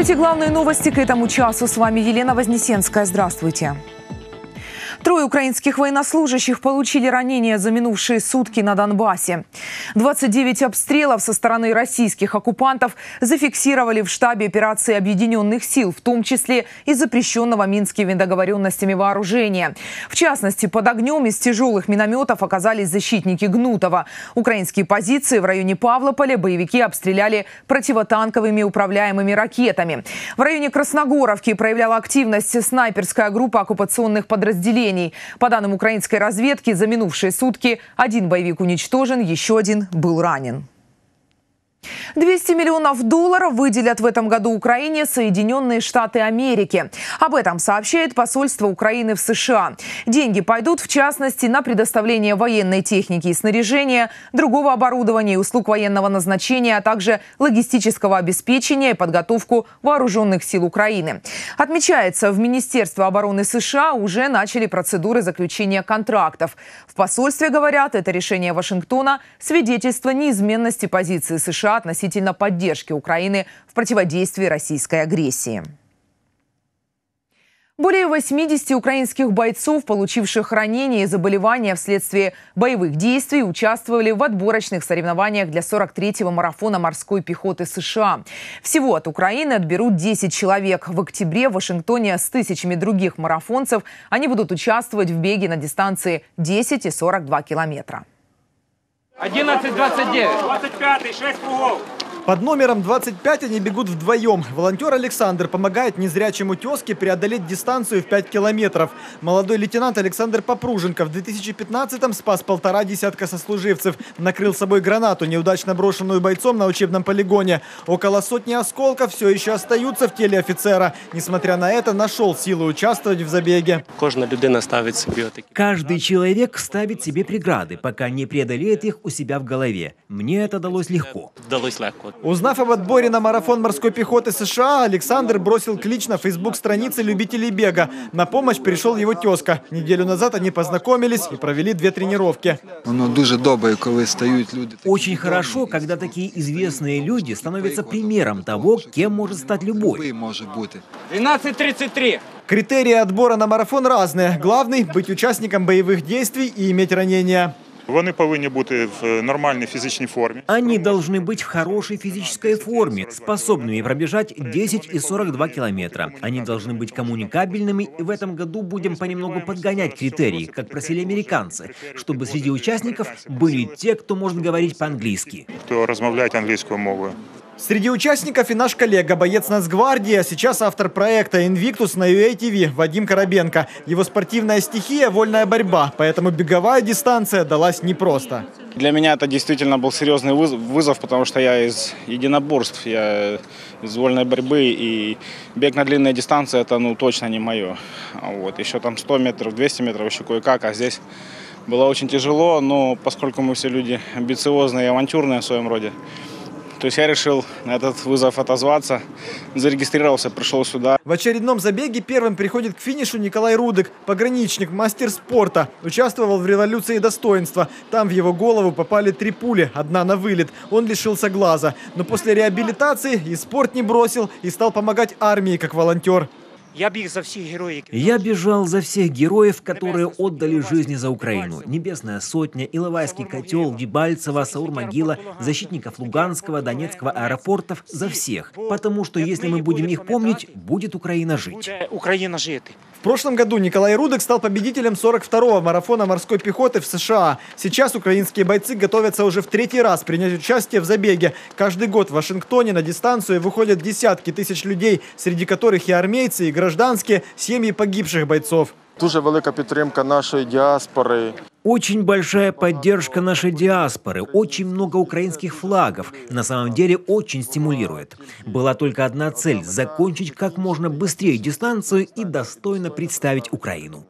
смотрите главные новости к этому часу. С вами Елена Вознесенская. Здравствуйте. Трое украинских военнослужащих получили ранения за минувшие сутки на Донбассе. 29 обстрелов со стороны российских оккупантов зафиксировали в штабе операции Объединенных сил, в том числе и запрещенного Минскими договоренностями вооружения. В частности, под огнем из тяжелых минометов оказались защитники Гнутова. Украинские позиции в районе Павлополя боевики обстреляли противотанковыми управляемыми ракетами. В районе Красногоровки проявляла активность снайперская группа оккупационных подразделений подразделений. По данным украинской разведки, за минувшие сутки один боевик уничтожен, еще один был ранен. 200 миллионов долларов выделят в этом году Украине Соединенные Штаты Америки. Об этом сообщает посольство Украины в США. Деньги пойдут, в частности, на предоставление военной техники и снаряжения, другого оборудования и услуг военного назначения, а также логистического обеспечения и подготовку вооруженных сил Украины. Отмечается, в Министерстве обороны США уже начали процедуры заключения контрактов. В посольстве говорят, это решение Вашингтона – свидетельство неизменности позиции США США относительно поддержки Украины в противодействии российской агрессии. Более 80 украинских бойцов, получивших ранения и заболевания вследствие боевых действий, участвовали в отборочных соревнованиях для 43-го марафона морской пехоты США. Всего от Украины отберут 10 человек. В октябре в Вашингтоне с тысячами других марафонцев они будут участвовать в беге на дистанции 10 и 42 километра. 11-29. 25 6 кругов. Под номером 25 они бегут вдвоем. Волонтер Александр помогает незрячему тезке преодолеть дистанцию в 5 километров. Молодой лейтенант Александр Попруженко в 2015-м спас полтора десятка сослуживцев. Накрыл собой гранату, неудачно брошенную бойцом на учебном полигоне. Около сотни осколков все еще остаются в теле офицера. Несмотря на это, нашел силу участвовать в забеге. Каждая людина ставит себе Каждый человек ставит себе преграды, пока не преодолеет их у себя в голове. Мне это далось легко. Далось легко. Узнав об отборе на марафон морской пехоты США, Александр бросил клич на фейсбук-странице любителей бега. На помощь пришел его тезка. Неделю назад они познакомились и провели две тренировки. Оно дуже добре, когда стают люди. Очень хорошо, когда такие известные люди становятся примером того, кем может стать любой. Может быть. 12.33. Критерии отбора на марафон разные. Главный – быть участником боевых действий и иметь ранения. Вони повинні бути в нормальной физической форме. Они должны быть в хорошей физической форме, способными пробежать 10 и 42 километра. Они должны быть коммуникабельными, и в этом году будем понемногу подгонять критерии, как просили американцы, чтобы среди участников были те, кто может говорить по-английски. Кто размовляет английскую мову. Среди участников и наш коллега, боец Нацгвардии, а сейчас автор проекта «Инвиктус» на UATV Вадим Коробенко. Его спортивная стихия – вольная борьба, поэтому беговая дистанция далась непросто. Для меня это действительно был серьезный вызов, потому что я из единоборств, я из вольной борьбы, и бег на длинные дистанции – это ну, точно не мое. Вот. Еще там 100 метров, 200 метров, еще кое-как, а здесь было очень тяжело, но поскольку мы все люди амбициозные и авантюрные в своем роде, то есть я решил на этот вызов отозваться, зарегистрировался, пришел сюда. В очередном забеге первым приходит к финишу Николай Рудык, пограничник, мастер спорта. Участвовал в революции достоинства. Там в его голову попали три пули, одна на вылет. Он лишился глаза. Но после реабилитации и спорт не бросил, и стал помогать армии как волонтер. Я бег за всех героев. Я бежал за всех героев, которые отдали жизни за Украину. Небесная сотня, Иловайский котел, Дебальцево, Саур-могила, защитников Луганского, Донецкого аэропортов, за всех. Потому что если мы будем их помнить, будет Украина жить. Украина жить. В прошлом году Николай Рудок стал победителем 42-го марафона морской пехоты в США. Сейчас украинские бойцы готовятся уже в третий раз принять участие в забеге. Каждый год в Вашингтоне на дистанцию выходят десятки тысяч людей, среди которых и армейцы, и гражданские, семьи погибших бойцов. Дуже велика підтримка нашої діаспори. Очень большая поддержка нашей диаспоры, очень много украинских флагов. На самом деле очень стимулирует. Была только одна цель – закончить как можно быстрее дистанцию и достойно представить Украину.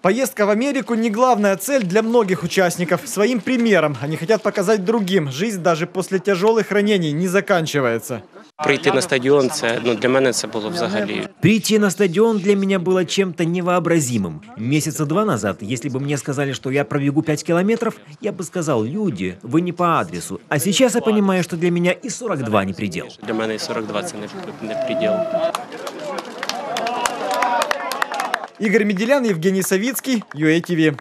Поездка в Америку не главная цель для многих участников. Своим примером они хотят показать другим, жизнь даже после тяжелых ранений не заканчивается Прийти на стадіон, це ну для мене це було взагалі. Прийти на стадион для меня было чем-то невообразимым. Месяца два назад, если бы мне сказали, что я пробегу 5 километров, я бы сказал, люди, вы не по адресу. А сейчас я понимаю, что для меня и 42 не предел. Для мене і 42 це не, не приділ. Игорь Меделян, Евгений Савицкий, UATV.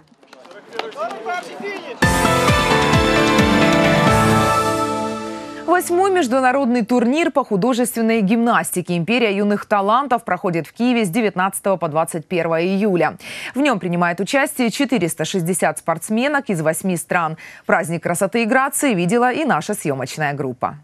Восьмой международный турнир по художественной гимнастике «Империя юных талантов» проходит в Киеве с 19 по 21 июля. В нем принимает участие 460 спортсменок из восьми стран. Праздник красоты и грации видела и наша съемочная группа.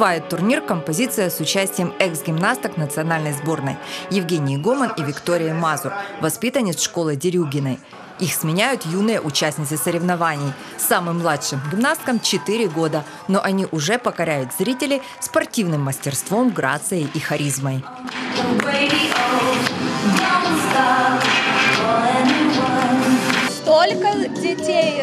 Открывает турнир композиция с участием экс-гимнасток национальной сборной Евгении Гоман и Виктории Мазур, воспитанниц школы Дерюгиной. Их сменяют юные участницы соревнований. Самым младшим гимнасткам 4 года, но они уже покоряют зрителей спортивным мастерством, грацией и харизмой. Столько детей,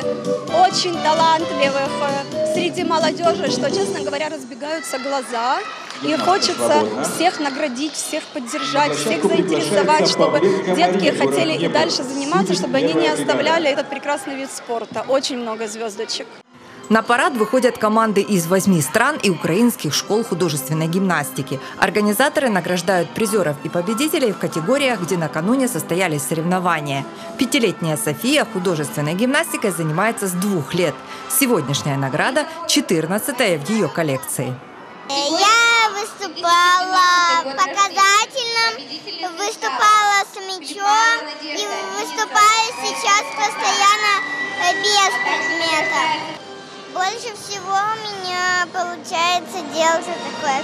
очень талантливых э, среди молодежи, что, честно говоря, разбегаются глаза. И хочется всех наградить, всех поддержать, всех заинтересовать, чтобы детки хотели и дальше заниматься, чтобы они не оставляли этот прекрасный вид спорта. Очень много звездочек. На парад выходят команды из восьми стран и украинских школ художественной гимнастики. Организаторы награждают призеров и победителей в категориях, где накануне состоялись соревнования. Пятилетняя София художественной гимнастикой занимается с двух лет. Сегодняшняя награда – 14 в ее коллекции. Я выступала показательным, выступала с мячом и выступаю сейчас постоянно без предмета. Больше всего у меня получается делать вот такое.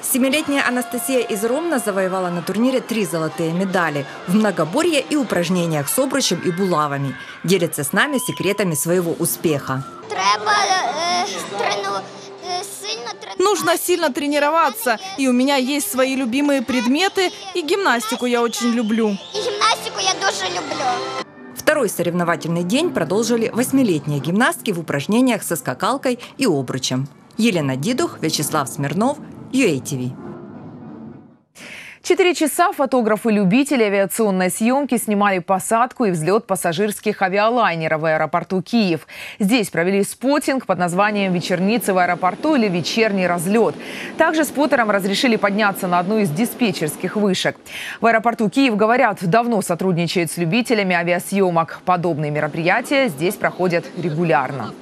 Семилетняя Анастасия из Ромна завоевала на турнире три золотые медали в многоборье и упражнениях с обручем и булавами. Делится с нами секретами своего успеха. Треба э, трену, э, сильно тренироваться. Нужно сильно тренироваться, и у меня есть свои любимые предметы, и гимнастику я очень люблю. И гимнастику я тоже люблю. Второй соревновательный день продолжили восьмилетние гимнастки в упражнениях со скакалкой и обручем. Елена Дидух, Вячеслав Смирнов, UATV. Четыре часа фотографы-любители авиационной съемки снимали посадку и взлет пассажирских авиалайнеров в аэропорту Киев. Здесь провели спотинг под названием «Вечерницы в аэропорту» или «Вечерний разлет». Также споттерам разрешили подняться на одну из диспетчерских вышек. В аэропорту Киев, говорят, давно сотрудничает с любителями авиасъемок. Подобные мероприятия здесь проходят регулярно.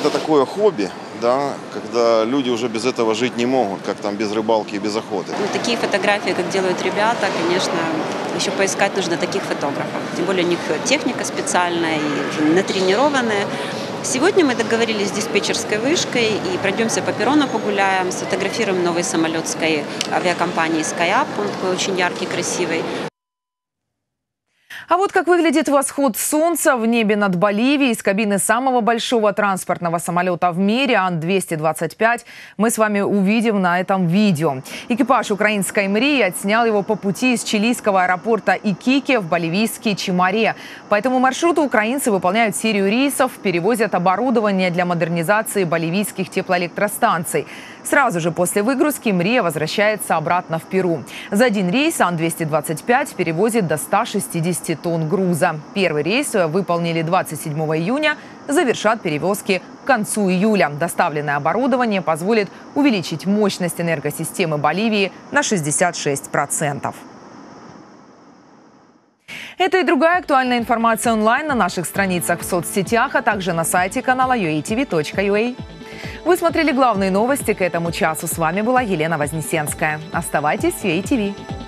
Это такое хобби, да, когда люди уже без этого жить не могут, как там без рыбалки и без охоты. Ну, такие фотографии, как делают ребята, конечно, еще поискать нужно таких фотографов. Тем более у них техника специальная и уже натренированная. Сегодня мы договорились с диспетчерской вышкой и пройдемся по перрону погуляем, сфотографируем новый самолет авиакомпании SkyUp, он такой очень яркий, красивый. А вот как выглядит восход солнца в небе над Боливией из кабины самого большого транспортного самолета в мире Ан-225 мы с вами увидим на этом видео. Экипаж украинской МРИ отснял его по пути из чилийского аэропорта Икики в боливийский Чимаре. По этому маршруту украинцы выполняют серию рейсов, перевозят оборудование для модернизации боливийских теплоэлектростанций. Сразу же после выгрузки Мрия возвращается обратно в Перу. За один рейс Ан-225 перевозит до 160 тонн груза. Первый рейс выполнили 27 июня, завершат перевозки к концу июля. Доставленное оборудование позволит увеличить мощность энергосистемы Боливии на 66%. Это и другая актуальная информация онлайн на наших страницах в соцсетях, а также на сайте канала uatv.ua. Вы смотрели главные новости к этому часу. С вами была Елена Вознесенская. Оставайтесь в UATV.